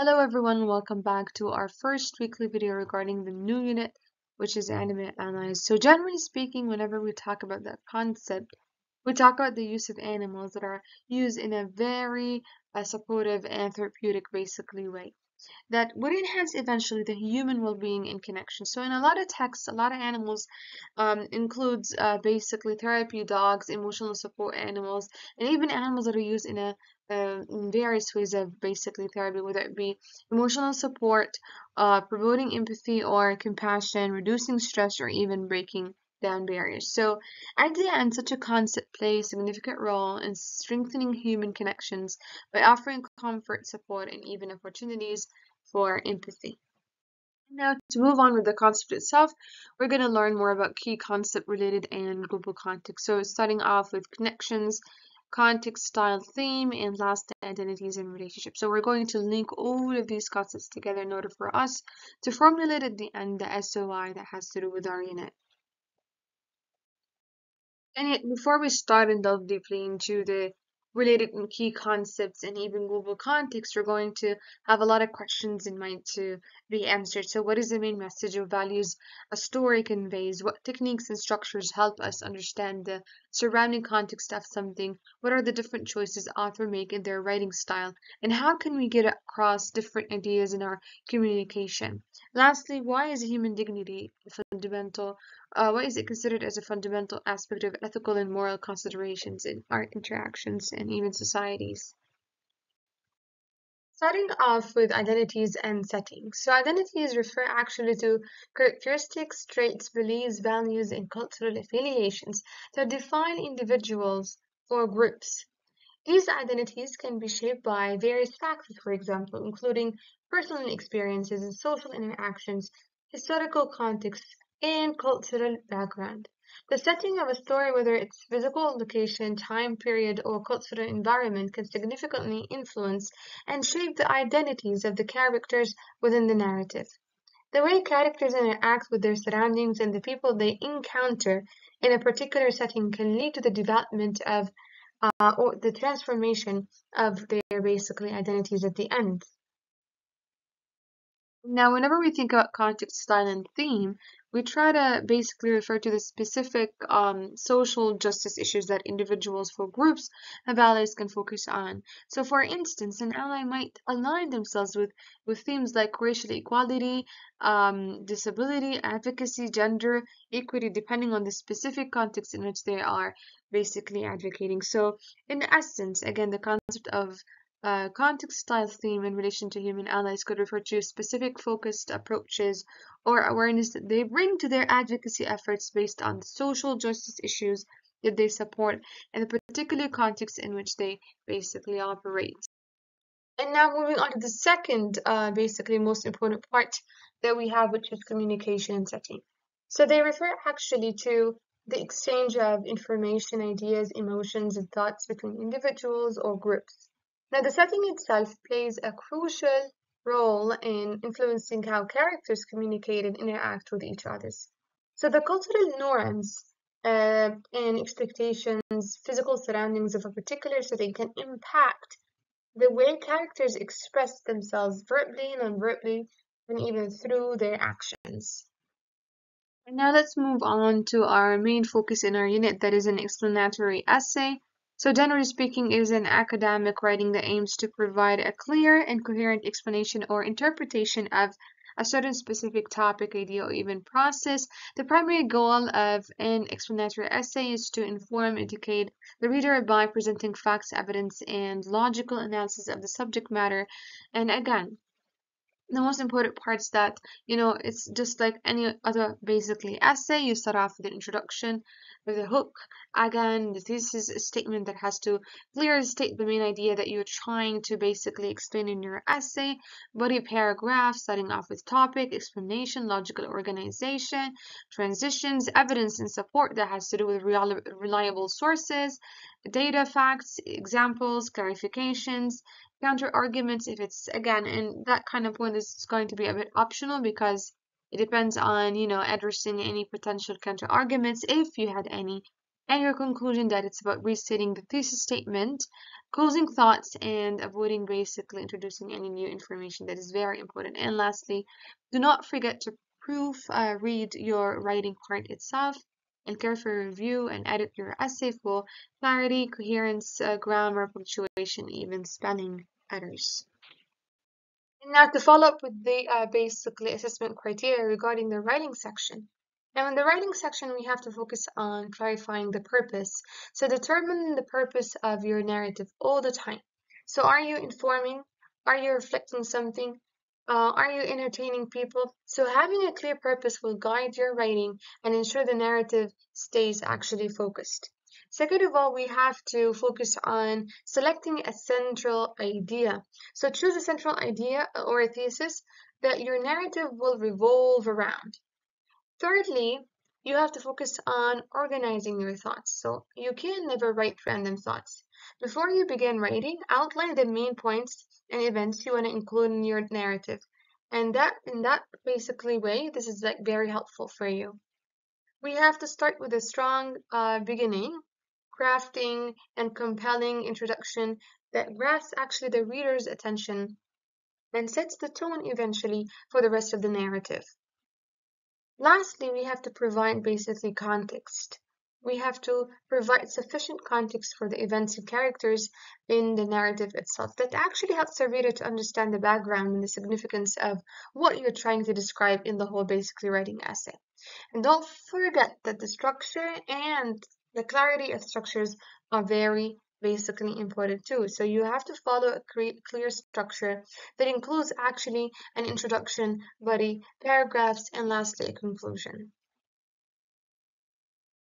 Hello everyone, welcome back to our first weekly video regarding the new unit, which is Animal Allies. So generally speaking, whenever we talk about that concept, we talk about the use of animals that are used in a very uh, supportive and therapeutic basically way that would enhance eventually the human well-being and connection. So in a lot of texts, a lot of animals um, includes uh, basically therapy dogs, emotional support animals, and even animals that are used in a uh, in various ways of basically therapy, whether it be emotional support, uh, promoting empathy or compassion, reducing stress, or even breaking down barriers. So, idea and such a concept play a significant role in strengthening human connections by offering comfort, support, and even opportunities for empathy. Now, to move on with the concept itself, we're going to learn more about key concept related and global context. So, starting off with connections, context, style, theme, and last identities and relationships. So, we're going to link all of these concepts together in order for us to formulate at the end the SOI that has to do with our unit. And yet, before we start and delve deeply into the related and key concepts and even global context, we're going to have a lot of questions in mind to be answered. So, what is the main message or values a story conveys? What techniques and structures help us understand the surrounding context of something? What are the different choices authors make in their writing style? And how can we get across different ideas in our communication? Lastly, why is human dignity fundamental uh, why is it considered as a fundamental aspect of ethical and moral considerations in our interactions and even societies? Starting off with identities and settings. So identities refer actually to characteristics, traits, beliefs, values, and cultural affiliations that define individuals or groups. These identities can be shaped by various factors, for example, including personal experiences and social interactions, historical context, and cultural background. The setting of a story, whether its physical location, time period, or cultural environment, can significantly influence and shape the identities of the characters within the narrative. The way characters interact with their surroundings and the people they encounter in a particular setting can lead to the development of uh, or the transformation of their basically identities at the end. Now, whenever we think about context, style, and theme, we try to basically refer to the specific um, social justice issues that individuals or groups of allies can focus on. So, for instance, an ally might align themselves with, with themes like racial equality, um, disability, advocacy, gender equity, depending on the specific context in which they are basically advocating. So, in essence, again, the concept of uh, context style theme in relation to human allies could refer to specific focused approaches or awareness that they bring to their advocacy efforts based on social justice issues that they support and the particular context in which they basically operate. And now moving on to the second, uh, basically most important part that we have, which is communication setting. So they refer actually to the exchange of information, ideas, emotions, and thoughts between individuals or groups. Now, the setting itself plays a crucial role in influencing how characters communicate and interact with each other. So the cultural norms uh, and expectations, physical surroundings of a particular setting can impact the way characters express themselves verbally, non-verbally, and even through their actions. And now let's move on to our main focus in our unit that is an explanatory essay. So generally speaking, it is an academic writing that aims to provide a clear and coherent explanation or interpretation of a certain specific topic, idea, or even process. The primary goal of an explanatory essay is to inform, educate the reader by presenting facts, evidence, and logical analysis of the subject matter. And again, the most important part is that you know it's just like any other basically essay. You start off with an introduction with a hook. Again this is a statement that has to clearly state the main idea that you're trying to basically explain in your essay. Body paragraph starting off with topic explanation logical organization transitions evidence and support that has to do with reliable sources data facts examples clarifications counter arguments if it's again and that kind of point is going to be a bit optional because it depends on you know addressing any potential counter arguments if you had any and your conclusion that it's about restating the thesis statement closing thoughts and avoiding basically introducing any new information that is very important. And lastly, do not forget to proof uh, read your writing part itself and carefully review and edit your essay for clarity, coherence, uh, grammar, punctuation, even spelling errors. And now to follow up with the uh, basically assessment criteria regarding the writing section. Now in the writing section, we have to focus on clarifying the purpose. So determine the purpose of your narrative all the time. So are you informing? Are you reflecting something? Uh, are you entertaining people? So having a clear purpose will guide your writing and ensure the narrative stays actually focused. Second of all, we have to focus on selecting a central idea. So choose a central idea or a thesis that your narrative will revolve around. Thirdly, you have to focus on organizing your thoughts. So you can never write random thoughts. Before you begin writing, outline the main points and events you want to include in your narrative. And that in that basically way, this is like very helpful for you. We have to start with a strong uh, beginning, crafting and compelling introduction that grasps actually the reader's attention and sets the tone eventually for the rest of the narrative. Lastly, we have to provide basically context. We have to provide sufficient context for the events and characters in the narrative itself that actually helps the reader to understand the background and the significance of what you're trying to describe in the whole basically writing essay. And don't forget that the structure and the clarity of structures are very basically important too. So you have to follow a clear structure that includes actually an introduction, body, paragraphs, and lastly a conclusion.